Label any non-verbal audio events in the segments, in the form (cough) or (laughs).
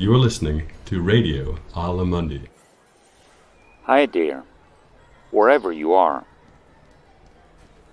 You're listening to Radio Aula Mundi. Hi dear, wherever you are.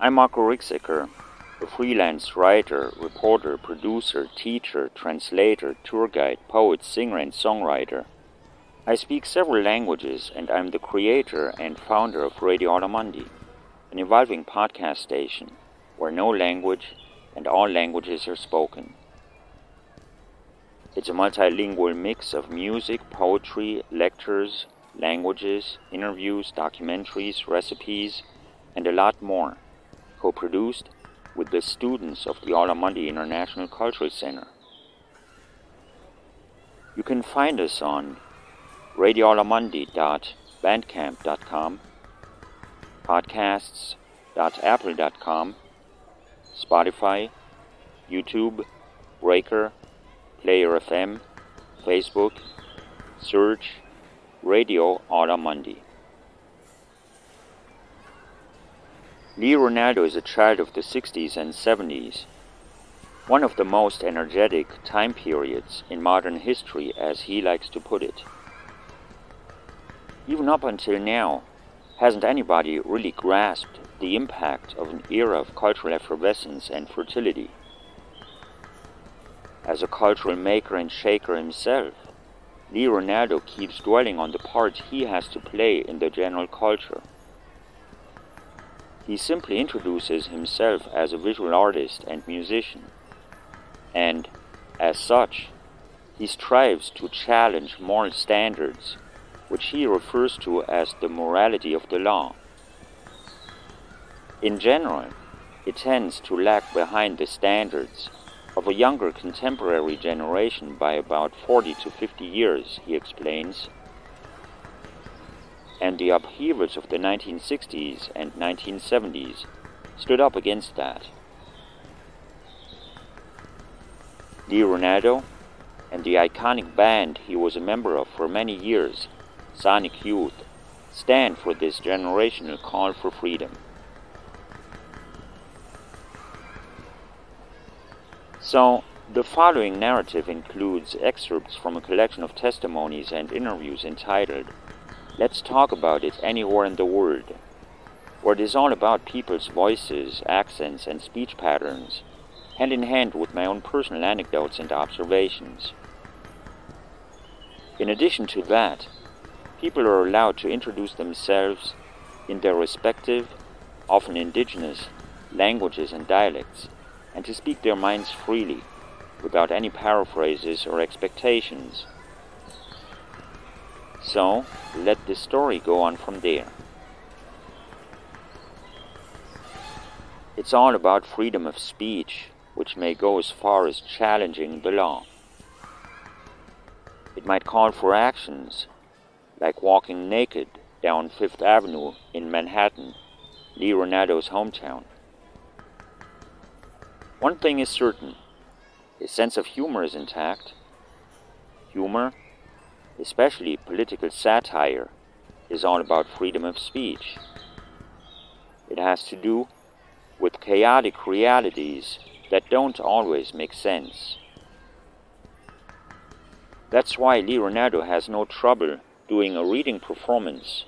I'm Marco Rixecker, a freelance writer, reporter, producer, teacher, translator, tour guide, poet, singer, and songwriter. I speak several languages, and I'm the creator and founder of Radio Aula Mundi, an evolving podcast station where no language and all languages are spoken. It's a multilingual mix of music, poetry, lectures, languages, interviews, documentaries, recipes, and a lot more, co produced with the students of the Aula Mundi International Cultural Center. You can find us on radioalamundi.bandcamp.com, podcasts.apple.com, Spotify, YouTube, Breaker, Player FM, Facebook, Search, Radio Aula Mundi. Lee Ranaldo is a child of the 60s and 70s, one of the most energetic time periods in modern history, as he likes to put it. Even up until now, hasn't anybody really grasped the impact of an era of cultural effervescence and fertility? As a cultural maker and shaker himself, Lee Ranaldo keeps dwelling on the part he has to play in the general culture. He simply introduces himself as a visual artist and musician, and, as such, he strives to challenge moral standards, which he refers to as the morality of the law. In general, it tends to lag behind the standards of a younger contemporary generation by about 40 to 50 years, he explains. And the upheavals of the 1960s and 1970s stood up against that. Lee Ranaldo and the iconic band he was a member of for many years, Sonic Youth, stand for this generational call for freedom. So, the following narrative includes excerpts from a collection of testimonies and interviews entitled Let's Talk About It Anywhere in the World, where it is all about people's voices, accents, and speech patterns, hand in hand with my own personal anecdotes and observations. In addition to that, people are allowed to introduce themselves in their respective, often indigenous, languages and dialects and to speak their minds freely, without any paraphrases or expectations. So, let the story go on from there. It's all about freedom of speech, which may go as far as challenging the law. It might call for actions, like walking naked down Fifth Avenue in Manhattan, Lee Ranaldo's hometown. One thing is certain his sense of humor is intact. Humor, especially political satire, is all about freedom of speech. It has to do with chaotic realities that don't always make sense. That's why Lee Ranaldo has no trouble doing a reading performance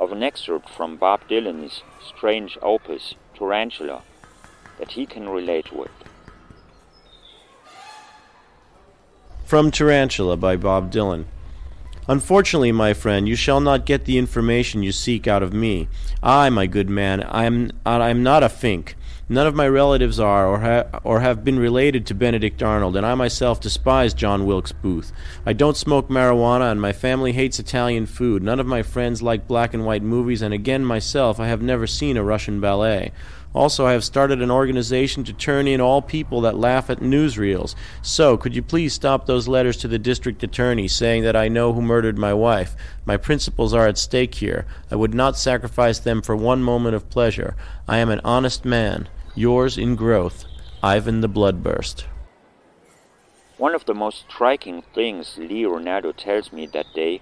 of an excerpt from Bob Dylan's strange opus, Tarantula that he can relate with. From Tarantula by Bob Dylan. Unfortunately, my friend, you shall not get the information you seek out of me. I, my good man, I am, I am not a fink. None of my relatives are or, ha- or have been related to Benedict Arnold, and I myself despise John Wilkes Booth. I don't smoke marijuana, and my family hates Italian food. None of my friends like black and white movies, and again, myself, I have never seen a Russian ballet. Also, I have started an organization to turn in all people that laugh at newsreels. So, could you please stop those letters to the district attorney saying that I know who murdered my wife? My principles are at stake here. I would not sacrifice them for one moment of pleasure. I am an honest man. Yours in growth, Ivan the Bloodburst. One of the most striking things Lee Ranaldo tells me that day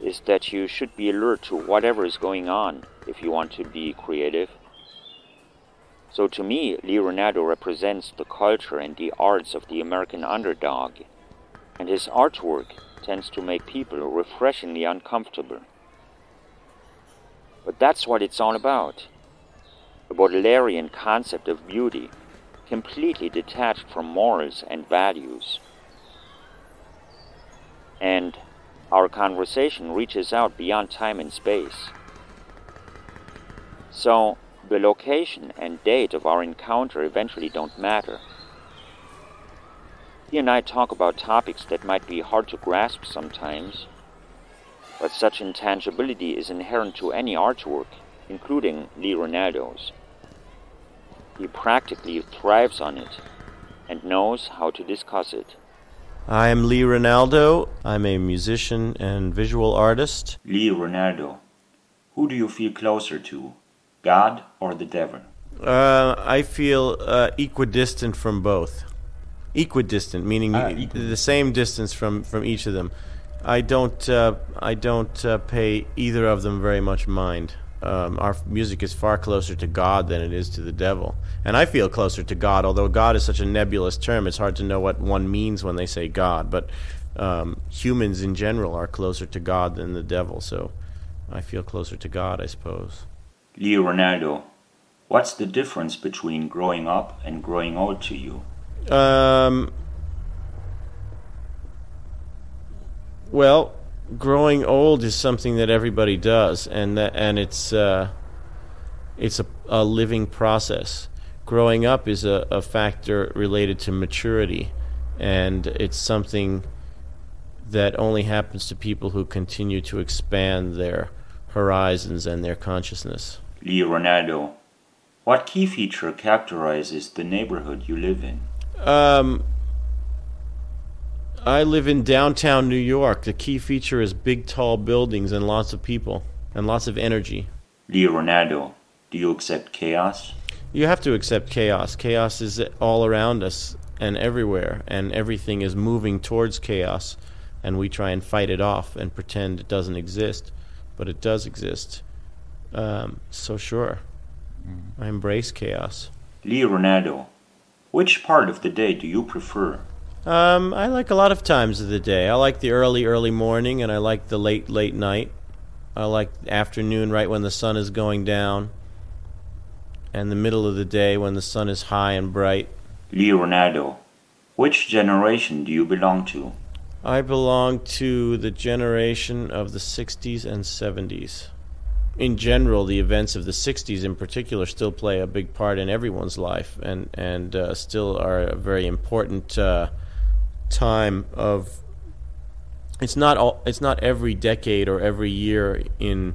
is that you should be alert to whatever is going on if you want to be creative. So to me, Lee Ranaldo represents the culture and the arts of the American underdog, and his artwork tends to make people refreshingly uncomfortable. But that's what it's all about the Baudelarian concept of beauty, completely detached from morals and values. And our conversation reaches out beyond time and space. So, the location and date of our encounter eventually don't matter. He and I talk about topics that might be hard to grasp sometimes, but such intangibility is inherent to any artwork, including Lee Ranaldo's. He practically thrives on it and knows how to discuss it. I am Lee Ranaldo. I'm a musician and visual artist. Lee Ranaldo. Who do you feel closer to, God or the devil? Uh, I feel uh, equidistant from both equidistant, meaning uh, the same distance from, from each of them. I don't uh, I don't uh, pay either of them very much mind. Um, our music is far closer to God than it is to the devil, and I feel closer to God. Although God is such a nebulous term, it's hard to know what one means when they say God. But um, humans in general are closer to God than the devil, so I feel closer to God, I suppose. Lee Ranaldo, what's the difference between growing up and growing old to you? Um, well, growing old is something that everybody does, and that, and it's uh, it's a, a living process. Growing up is a, a factor related to maturity, and it's something that only happens to people who continue to expand their horizons and their consciousness. Lee Ranaldo, what key feature characterizes the neighborhood you live in? Um, I live in downtown New York. The key feature is big, tall buildings and lots of people and lots of energy. Lee Ranaldo, do you accept chaos? You have to accept chaos. Chaos is all around us and everywhere, and everything is moving towards chaos, and we try and fight it off and pretend it doesn't exist, but it does exist. Um, so, sure, mm. I embrace chaos. Lee Ranaldo, which part of the day do you prefer? Um, I like a lot of times of the day. I like the early, early morning, and I like the late, late night. I like afternoon, right when the sun is going down, and the middle of the day when the sun is high and bright. Lee Ranaldo, which generation do you belong to? I belong to the generation of the 60s and 70s in general, the events of the '60s, in particular, still play a big part in everyone's life, and and uh, still are a very important uh, time of. It's not all. It's not every decade or every year in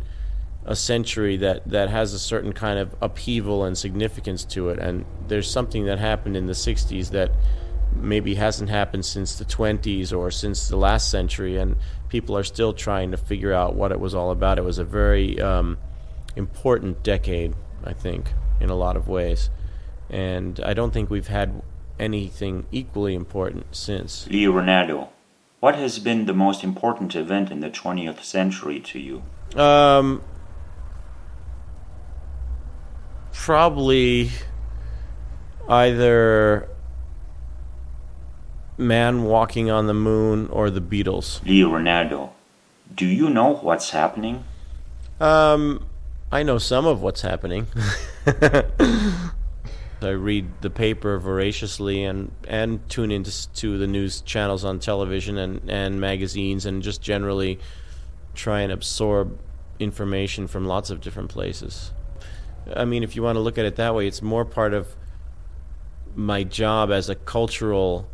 a century that, that has a certain kind of upheaval and significance to it. And there's something that happened in the 60s that maybe hasn't happened since the 20s or since the last century, and people are still trying to figure out what it was all about. It was a very um, important decade, I think, in a lot of ways, and I don't think we've had anything equally important since. Lee Ranaldo, what has been the most important event in the 20th century to you? Um, probably either Man Walking on the Moon or the Beatles? Lee Ranaldo, do you know what's happening? Um, I know some of what's happening. (laughs) I read the paper voraciously and, and tune into to the news channels on television and, and magazines and just generally try and absorb information from lots of different places. I mean, if you want to look at it that way, it's more part of my job as a cultural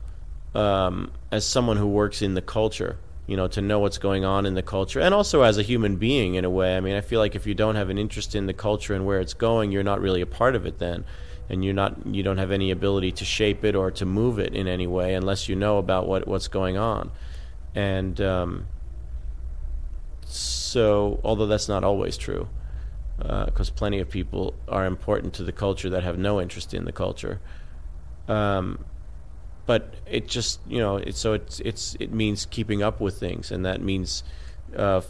um, as someone who works in the culture, you know, to know what's going on in the culture, and also as a human being in a way. I mean, I feel like if you don't have an interest in the culture and where it's going, you're not really a part of it then, and you're not, you don't have any ability to shape it or to move it in any way unless you know about what what's going on, and um, so although that's not always true, because uh, plenty of people are important to the culture that have no interest in the culture. Um, but it just you know it, so it's it's it means keeping up with things and that means uh,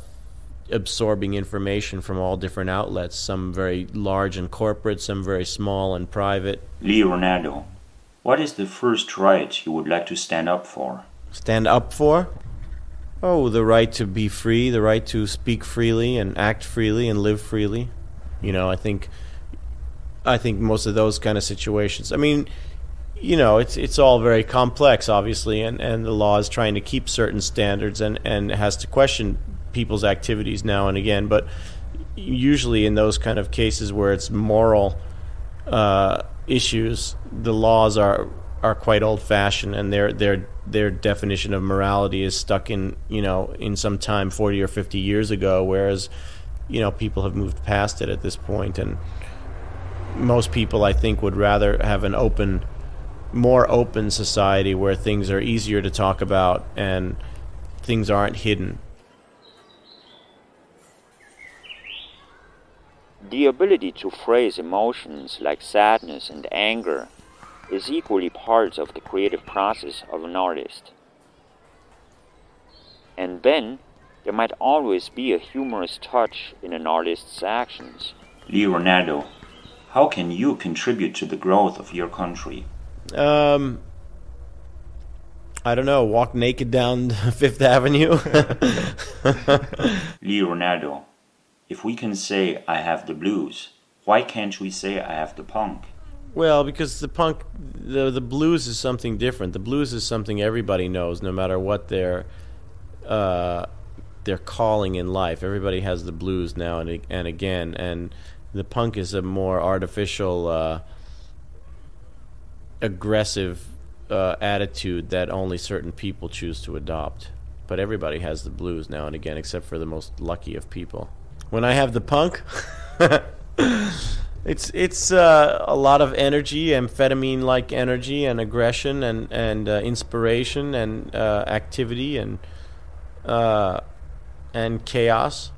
absorbing information from all different outlets some very large and corporate some very small and private Lee Ranaldo what is the first right you would like to stand up for stand up for? Oh, the right to be free, the right to speak freely and act freely and live freely. You know, I think I think most of those kind of situations. I mean, you know, it's it's all very complex, obviously, and, and the law is trying to keep certain standards and, and has to question people's activities now and again. But usually, in those kind of cases where it's moral uh, issues, the laws are are quite old fashioned, and their their their definition of morality is stuck in you know in some time forty or fifty years ago, whereas you know people have moved past it at this point, and most people I think would rather have an open more open society where things are easier to talk about and things aren't hidden. The ability to phrase emotions like sadness and anger is equally part of the creative process of an artist. And then, there might always be a humorous touch in an artist's actions. Lee Ranaldo, how can you contribute to the growth of your country? Um, I don't know. Walk naked down (laughs) Fifth Avenue. (laughs) Lee Ranaldo, if we can say I have the blues, why can't we say I have the punk? Well, because the punk, the the blues is something different. The blues is something everybody knows, no matter what their uh, their calling in life. Everybody has the blues now and and again, and the punk is a more artificial. Uh, aggressive uh, attitude that only certain people choose to adopt. But everybody has the blues now and again, except for the most lucky of people. When I have the punk, (laughs) it's it's uh, a lot of energy, amphetamine-like energy, and aggression, and and uh, inspiration, and uh, activity, and uh, and chaos.